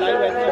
लाइ वठूं